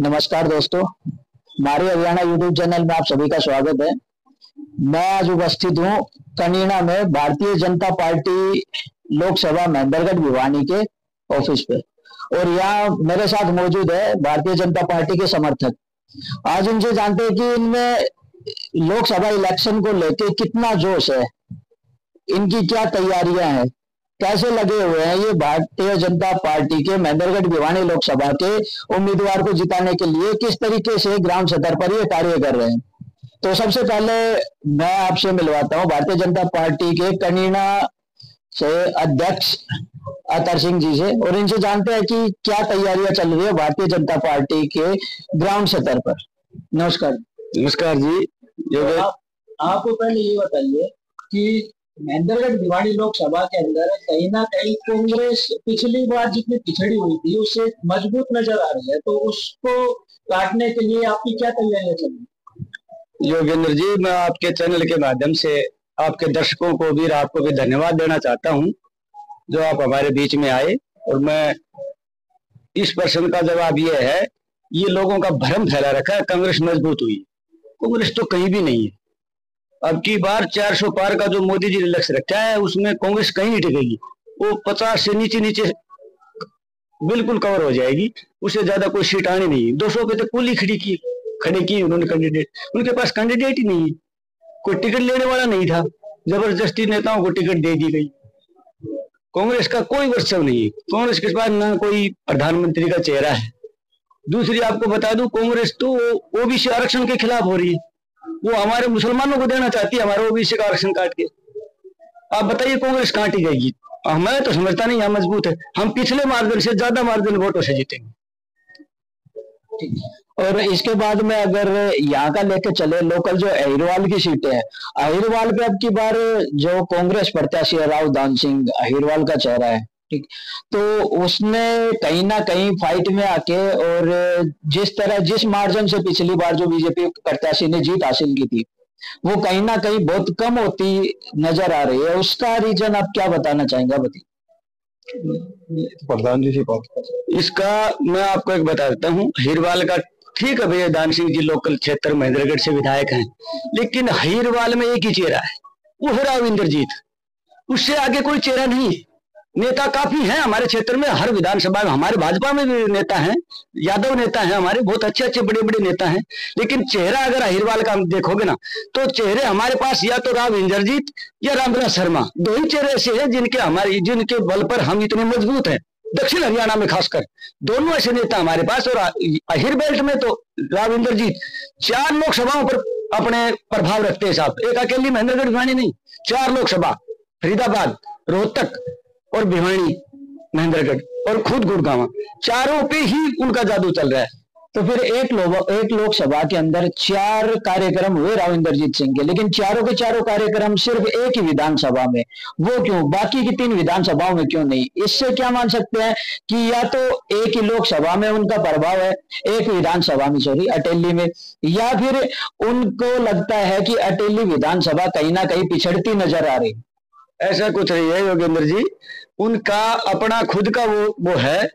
नमस्कार दोस्तों हमारे हरियाणा यूट्यूब चैनल में आप सभी का स्वागत है। मैं आज उपस्थित हूँ कनीना में भारतीय जनता पार्टी लोकसभा महेंद्रगढ़ भिवानी के ऑफ़िस पे और यहाँ मेरे साथ मौजूद है भारतीय जनता पार्टी के समर्थक। आज इनसे जानते हैं कि इनमें लोकसभा इलेक्शन को लेके कितना जोश है, इनकी क्या तैयारियाँ हैं कैसे लगे हुए हैं ये भारतीय जनता पार्टी के महेंद्रगढ़ भिवानी लोकसभा के उम्मीदवार को जिताने के लिए किस तरीके से ग्राउंड स्तर पर ये कार्य कर रहे हैं? तो सबसे पहले मैं आपसे मिलवाता हूँ भारतीय जनता पार्टी के कनीना से अध्यक्ष अतर सिंह जी से और इनसे जानते हैं कि क्या तैयारियाँ चल रही है भारतीय जनता पार्टी के ग्राउंड स्तर पर। नमस्कार। नमस्कार जी। तो आप, आपको पहले ये बताइए कि महेंद्रगढ़ भिवाड़ी लोकसभा के अंदर कहीं ना कहीं कांग्रेस पिछली बार जितनी पिछड़ी हुई थी उससे मज़बूत नज़र आ रही है। तो उसको काटने के लिए आपकी क्या तैयारियाँ चल रही योगेंद्र जी, मैं आपके चैनल के माध्यम से आपके दर्शकों को भी आपको भी धन्यवाद देना चाहता हूँ, जो आप हमारे बीच में आए। और मैं इस प्रश्न का जवाब ये है, ये लोगों का भ्रम फैला रखा है, कांग्रेस मज़बूत हुई। कांग्रेस तो कहीं भी नहीं है। अब की बार 400 पार का जो मोदी जी ने लक्ष्य रखा है, उसमें कांग्रेस कहीं नहीं टिकेगी। वो 50 से नीचे नीचे बिल्कुल कवर हो जाएगी। उससे ज़्यादा कोई सीट आनी नहीं। दो सौ पे तो कुल ही खड़ी की, खड़े की उन्होंने कैंडिडेट उनके पास कैंडिडेट ही नहीं। कोई टिकट लेने वाला नहीं था। ज़बरदस्ती नेताओं को टिकट दे दी गई। कांग्रेस का कोई वर्चस्व नहीं कांग्रेस के पास ना कोई प्रधानमंत्री का चेहरा है। दूसरी आपको बता दूँ, कांग्रेस तो ओबीसी आरक्षण के खिलाफ हो रही है। वो हमारे मुसलमानों को देना चाहती है, हमारे ओबीसी का आरक्षण काट के। आप बताइए, कांग्रेस काटी जाएगी? हमें तो समझता नहीं, यहाँ मज़बूत है। हम पिछले मार्जिन से ज़्यादा मार्जिन वोटों से जीतेंगे। और इसके बाद में अगर यहाँ का लेके चले, लोकल जो अहिरवाल की सीटें हैं, अहिरवाल पे अब की बार जो कांग्रेस प्रत्याशी है राव दान सिंह, अहिरवाल का चेहरा है। ठीक। तो उसने कहीं ना कहीं फाइट में आके और जिस तरह, जिस मार्जिन से पिछली बार जो बीजेपी प्रत्याशी ने जीत हासिल की थी, वो कहीं ना कहीं बहुत कम होती नज़र आ रही है। उसका रीजन आप क्या बताना चाहेंगे बताइए। प्रधान जी से बात इसका मैं आपको एक बता देता हूँ। हीरवाल का ठीक है भैया दान सिंह जी लोकल क्षेत्र महेंद्रगढ़ से विधायक हैं, लेकिन हीरवाल में एक ही चेहरा है, वो है राव इंद्रजीत उससे आगे कोई चेहरा नहीं है। नेता काफ़ी हैं हमारे क्षेत्र में, हर विधानसभा में। हमारे भाजपा में भी नेता हैं, यादव नेता हैं हमारे, बहुत अच्छे अच्छे बड़े बड़े नेता हैं। लेकिन चेहरा अगर अहिरवाल का देखोगे ना तो चेहरे हमारे पास या तो राव इंद्रजीत या रामविलास शर्मा, दो ही चेहरे ऐसे हैं जिनके हमारे, जिनके बल पर हम इतने मज़बूत हैं, दक्षिण हरियाणा में खासकर। दोनों ऐसे नेता हमारे पास और अहिर बेल्ट में तो राव इंद्रजीत, चार लोकसभाओं पर अपने प्रभाव रखते हैं साहब। एक अकेली महेंद्रगढ़ नहीं, चार लोकसभा, फरीदाबाद, रोहतक और भिवानी, महेंद्रगढ़, और खुद गुड़गावा। चारों पे ही उनका जादू चल रहा है। तो फिर एक लोग, एक लोकसभा के अंदर चार कार्यक्रम हुए राव इंद्रजीत सिंह के। लेकिन चारों के चारों कार्यक्रम सिर्फ़ एक ही विधानसभा में। वो क्यों? बाकी की तीन विधानसभाओं में क्यों नहीं? इससे क्या मान सकते हैं कि या तो एक ही लोकसभा में उनका प्रभाव है, एक विधानसभा में सॉरी अटेली में, या फिर उनको लगता है कि अटेली विधानसभा कहीं ना कहीं पिछड़ती नज़र आ रही। ऐसा कुछ नहीं है, योगेंद्र जी। उनका, अपना खुद का वो वो है।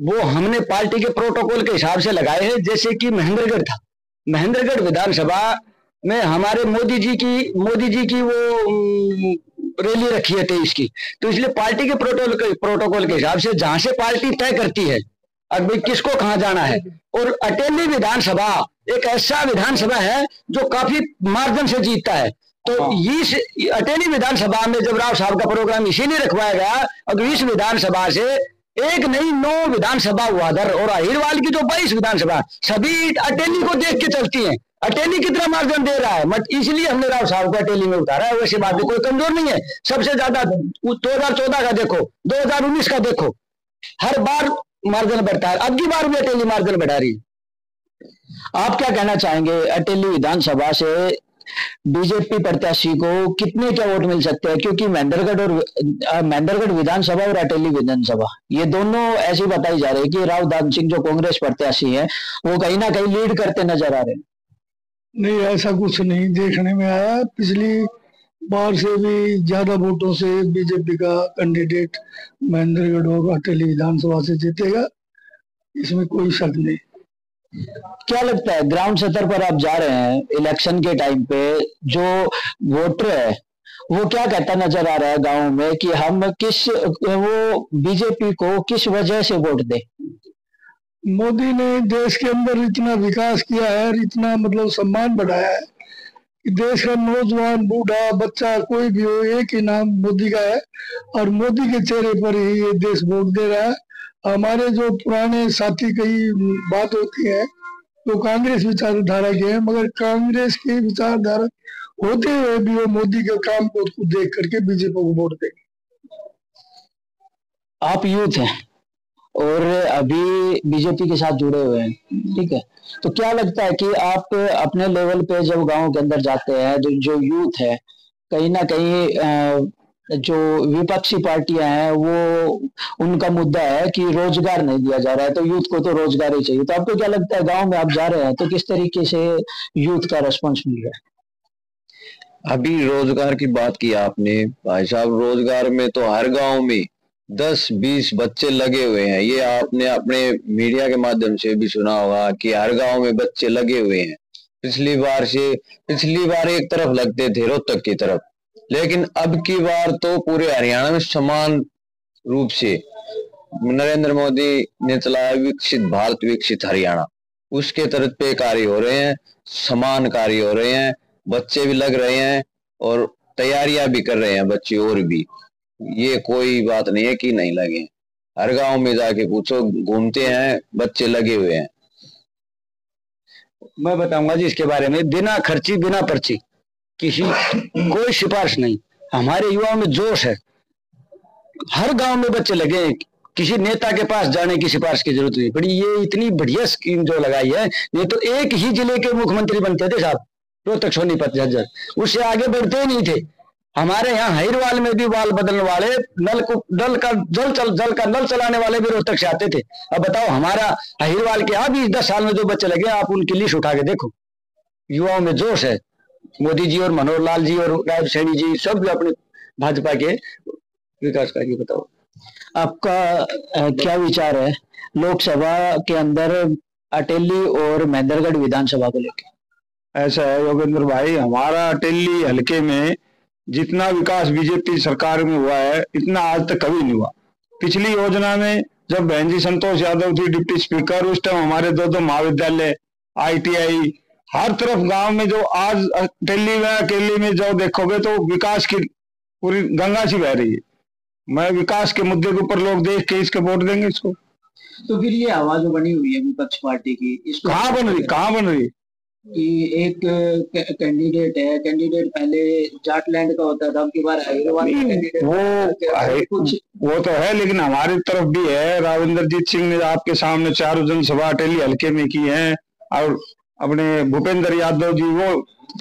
वो हमने पार्टी के प्रोटोकॉल के हिसाब से लगाए हैं, जैसे कि महेंद्रगढ़ था। महेंद्रगढ़ विधानसभा में हमारे मोदी जी की, मोदी जी की वो रैली रखी है तेईस की। तो इसलिए पार्टी के प्रोटोकॉल प्रोटोकॉल के हिसाब से जहाँ से पार्टी तय करती है, अब भाई किसको कहा जाना है? और अटेली विधानसभा एक ऐसा विधानसभा है, जो काफ़ी मार्जिन से जीतता है। तो हाँ। इस अटेली विधानसभा में जब राव साहब का प्रोग्राम इसीलिए रखवाया गया और इस विधानसभा से एक नहीं नौ विधानसभा हुआ दर और अहिरवाल की जो बाईस विधानसभा सभी अटेली को देख के चलती हैं। अटेली कितना मार्जिन दे रहा है? मत इसलिए हमने राव साहब को अटेली में उतारा है। वैसे बात कोई कमज़ोर नहीं है। सबसे ज़्यादा दो हज़ार चौदह का देखो दो हज़ार उन्नीस का देखो। हर बार मार्जिन बढ़ता है। अब की बार भी अटेली मार्जिन बढ़ा रही है? आप क्या कहना चाहेंगे? अटेली विधानसभा से बीजेपी प्रत्याशी को कितने क्या वोट मिल सकते हैं? क्योंकि महेंद्रगढ़ और महेंद्रगढ़ विधानसभा और अटेली विधानसभा, ये दोनों ऐसी बताई जा रही है कि राव दान सिंह जो कांग्रेस प्रत्याशी है, वो कहीं ना कहीं लीड करते नज़र आ रहे हैं। नहीं, ऐसा कुछ नहीं देखने में आया। पिछली बार से भी ज़्यादा वोटों से बीजेपी का कैंडिडेट महेंद्रगढ़ और अटेली विधानसभा से जीतेगा, इसमें कोई शक नहीं। क्या लगता है ग्राउंड स्तर पर आप जा रहे हैं इलेक्शन के टाइम पे, जो वोटर है, वो क्या कहता नज़र आ रहा है गाँव में कि हम किस, वो बीजेपी को किस वजह से वोट दे? मोदी ने देश के अंदर इतना विकास किया है और इतना मतलब सम्मान बढ़ाया है कि देश का नौजवान, बूढ़ा, बच्चा कोई भी हो, एक ही नाम मोदी का है और मोदी के चेहरे पर ही ये देश वोट दे रहा है। हमारे जो पुराने साथी कई बात होती है तो कांग्रेस विचारधारा के हैं, मगर कांग्रेस की विचारधारा होते हुए भी वो मोदी के काम को देख करके बीजेपी को वोट देंगे। आप यूथ हैं और अभी बीजेपी के साथ जुड़े हुए हैं, ठीक है? तो क्या लगता है कि आप अपने लेवल पे जब गाँव के अंदर जाते हैं, जो यूथ है, कहीं ना कहीं जो विपक्षी पार्टियाँ हैं, वो, उनका मुद्दा है कि रोज़गार नहीं दिया जा रहा है तो यूथ को तो रोज़गार ही चाहिए। तो आपको क्या लगता है, गाँव में आप जा रहे हैं तो किस तरीके से यूथ का रेस्पॉन्स मिल रहा है? अभी रोज़गार की बात की आपने, भाई साहब, रोज़गार में तो हर गाँव में दस बीस बच्चे लगे हुए हैं। ये आपने अपने मीडिया के माध्यम से भी सुना होगा कि हर गाँव में बच्चे लगे हुए हैं। पिछली बार से, पिछली बार एक तरफ़ लगते थे रोहतक की तरफ़ लेकिन अब की बार तो पूरे हरियाणा में समान रूप से नरेंद्र मोदी ने चलाया विकसित भारत, विकसित हरियाणा। उसके तरफ़ पे कार्य हो रहे हैं, समान कार्य हो रहे हैं, बच्चे भी लग रहे हैं और तैयारियाँ भी कर रहे हैं बच्चे और भी। ये कोई बात नहीं है कि नहीं लगे। हर गाँव में जाके पूछो, घूमते हैं, बच्चे लगे हुए हैं। मैं बताऊँगा जी इसके बारे में। बिना खर्ची, बिना पर्ची। किसी कोई सिफारिश नहीं। हमारे युवाओं में जोश है। हर गाँव में बच्चे लगे हैं। किसी नेता के पास जाने की सिफारिश की ज़रूरत नहीं। पड़ी ये इतनी बढ़िया स्कीम जो लगाई है, ये तो एक ही ज़िले के मुख्यमंत्री बनते थे साहब, रोहतक सोनीपत झज्जर। उससे आगे बढ़ते नहीं थे। हमारे यहाँ हईरवाल में भी बाल बदलने वाले, नल को, नल का, जल चल, जल का नल चलाने वाले भी रोहतक से आते थे। अब बताओ, हमारा हईरवाल के अभी दस साल में जो बच्चे लगे, आप उनकी लिस्ट उठा के देखो। युवाओं में जोश है। मोदी जी और मनोहर लाल जी और राज सैनी जी, सब अपने भाजपा के विकास कार्य बताओ। आपका क्या विचार है लोकसभा के अंदर अटेली और महेंद्रगढ़ विधानसभा को लेकर ऐसा है, योगेंद्र भाई, हमारा अटेली हल्के में जितना विकास बीजेपी सरकार में हुआ है, इतना आज तक कभी नहीं हुआ। पिछली योजना में जब बहन जी संतोष यादव थी, डिप्टी स्पीकर, उस टाइम हमारे दो दो महाविद्यालय, आईटीआई हर तरफ़ गाँव में जो आज दिल्ली में अकेली में जो देखोगे तो विकास की पूरी गंगा सी बह रही है। मैं विकास के मुद्दे के ऊपर लोग देख के इसके वोट देंगे इसको। तो फिर ये आवाज़ बनी हुई है विपक्ष पार्टी की इसको कहाँ बन रही कहाँ बन रही? कि एक कैंडिडेट है कैंडिडेट पहले जाटलैंड का होता था अब बार वो कुछ वो तो है लेकिन हमारी तरफ़ भी है। राविंदर जीत सिंह ने आपके सामने चारों जनसभा अटेली हल्के में की है और अपने भूपेंद्र यादव जी वो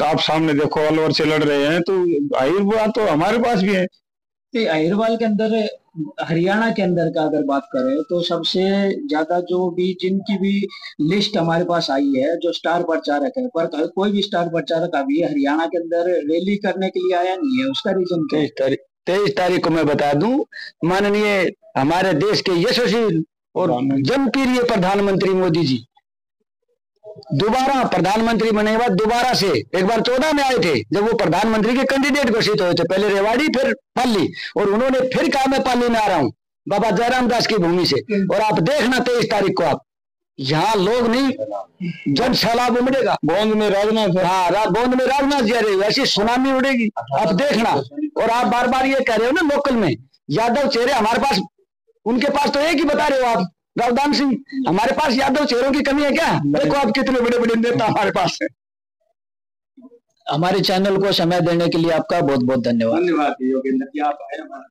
आप सामने देखो अलवर से लड़ रहे हैं तो अहिरवाल तो हमारे पास भी है। अहिरवाल के अंदर हरियाणा के अंदर का अगर बात करें तो सबसे ज़्यादा जो भी जिनकी भी लिस्ट हमारे पास आई है जो स्टार प्रचारक है पर कोई भी स्टार प्रचारक अभी हरियाणा के अंदर रैली करने के लिए आया नहीं है उसका रीजन क्या है? तेईस तारीख को मैं बता दूँ माननीय हमारे देश के यशस्वी और जनप्रिय प्रधानमंत्री मोदी जी। दोबारा प्रधानमंत्री बने के बाद दोबारा से एक बार चौदह में आए थे जब वो प्रधानमंत्री के कैंडिडेट घोषित हुए थे पहले रेवाड़ी फिर पाली और उन्होंने फिर कहा मैं पाली में आ रहा हूँ बाबा जयराम दास की भूमि से और आप देखना तेईस तारीख को आप यहाँ लोग नहीं जन सैलाब उमड़ेगा गोंद में राजनाथ हाँ। गोंद में राजनाथ जी रहे ऐसी सुनामी उड़ेगी आप देखना और आप बार बार ये कह रहे हो ना लोकल में यादव चेहरे हमारे पास उनके पास तो एक ही बता रहे हो आप रवदान सिंह हमारे पास यादव चेहरों की कमी है क्या? देखो आप कितने बड़े बड़े नेता हमारे पास है। हमारे चैनल को समय देने के लिए आपका बहुत बहुत धन्यवाद। धन्यवाद योगेंद्र जी आप आए हमारा